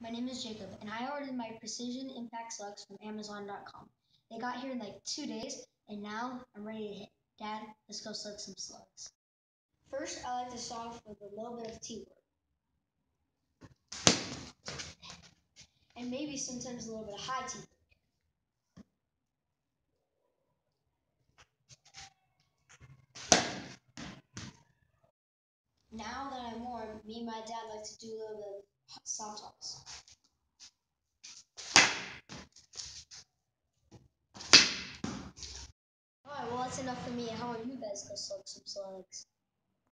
my name is Jacob, and I ordered my Precision Impact Slugs from Amazon.com. They got here in like two days, and now I'm ready to hit. Dad, let's go slug some slugs. First, I like to start off with a little bit of tee work. And maybe sometimes a little bit of high tee work. Now that I'm warm, me and my dad like to do a little bit of soft toss. Alright, well that's enough for me. How about you guys go slug some slugs?